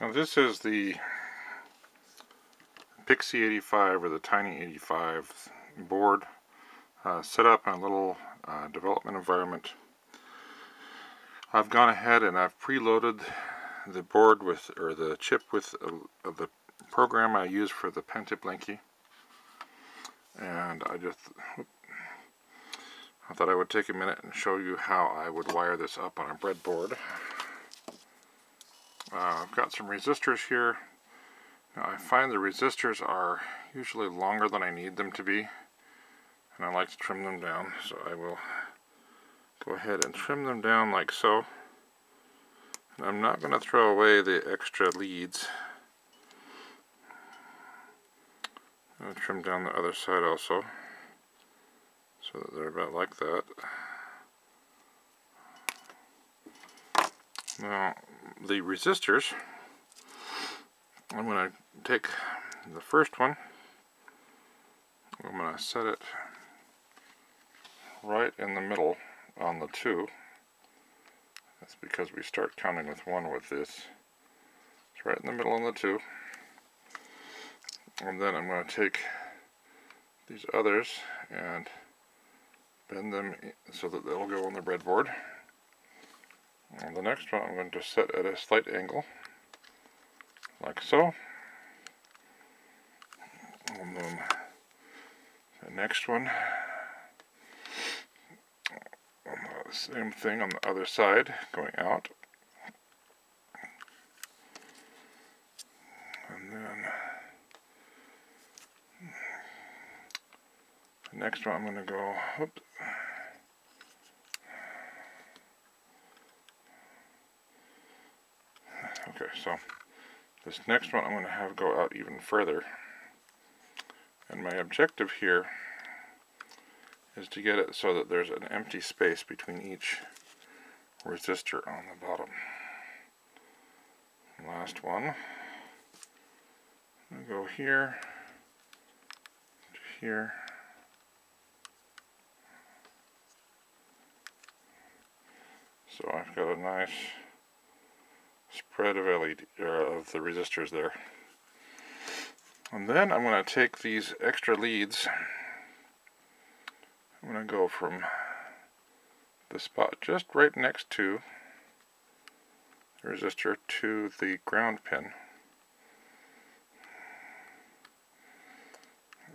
Now this is the Pixie 85 or the Tiny 85 board uh, set up in a little uh, development environment. I've gone ahead and I've preloaded the board with, or the chip with uh, the program I use for the Pente Blinky. And I just, I thought I would take a minute and show you how I would wire this up on a breadboard. Uh, I've got some resistors here. Now I find the resistors are usually longer than I need them to be. And I like to trim them down, so I will go ahead and trim them down like so. And I'm not going to throw away the extra leads. I'm going to trim down the other side also, so that they're about like that. Now, the resistors, I'm going to take the first one, I'm going to set it right in the middle on the two. That's because we start counting with one with this. It's right in the middle on the two. And then I'm going to take these others and bend them so that they'll go on the breadboard. And the next one I'm going to set at a slight angle, like so. And then the next one, same thing on the other side, going out. And then the next one I'm going to go, oops, Okay, so this next one I'm going to have go out even further. And my objective here is to get it so that there's an empty space between each resistor on the bottom. Last one. i go here to here. So I've got a nice spread of LED uh, of the resistors there. And then I'm going to take these extra leads. I'm going to go from the spot just right next to the resistor to the ground pin.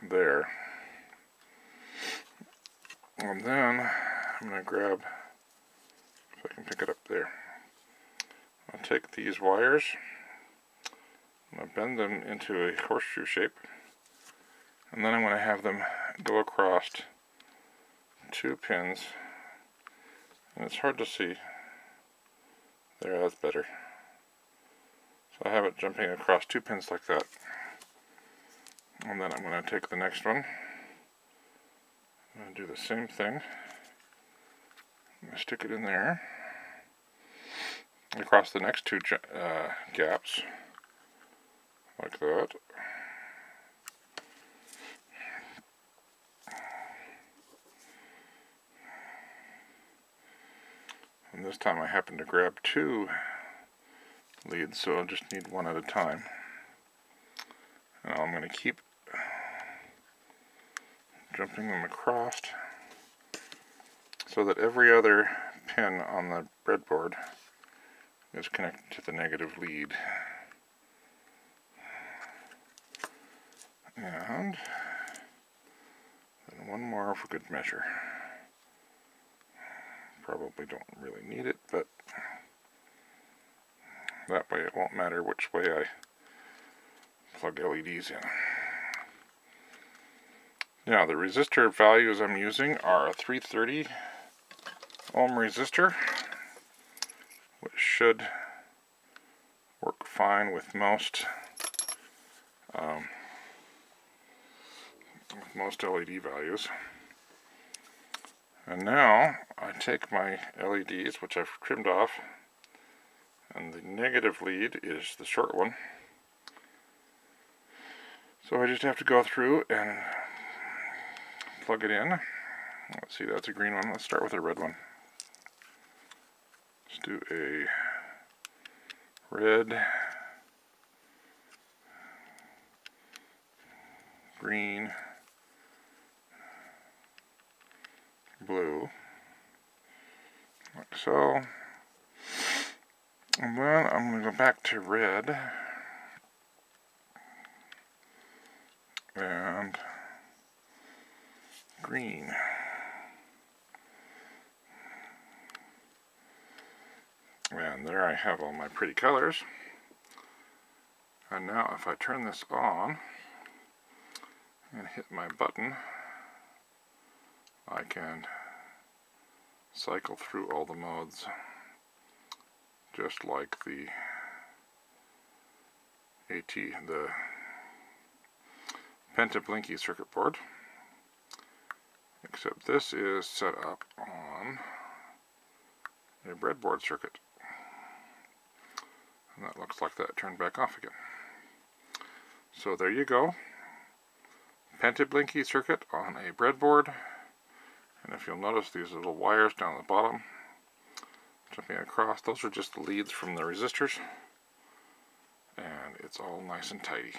There. And then I'm going to grab, if I can pick it up there. Take these wires, I'm going to bend them into a horseshoe shape, and then I'm going to have them go across two pins, and it's hard to see. There, that's better. So I have it jumping across two pins like that. And then I'm going to take the next one, and do the same thing. stick it in there across the next two uh, gaps like that. And this time I happen to grab two leads so I'll just need one at a time. And I'm going to keep jumping them across so that every other pin on the breadboard is connected to the negative lead. And then one more for good measure. Probably don't really need it, but that way it won't matter which way I plug LEDs in. Now the resistor values I'm using are a 330 ohm resistor which should work fine with most um, with most LED values. And now I take my LEDs, which I've trimmed off, and the negative lead is the short one. So I just have to go through and plug it in. Let's see, that's a green one. Let's start with a red one do a red, green, blue, like so. And then I'm going to go back to red. And green. And there I have all my pretty colors. And now if I turn this on and hit my button, I can cycle through all the modes just like the AT, the Pente Blinky circuit board, except this is set up on a breadboard circuit. That looks like that turned back off again. So there you go. Pente Blinky circuit on a breadboard. And if you'll notice these little wires down the bottom jumping across, those are just the leads from the resistors. And it's all nice and tidy.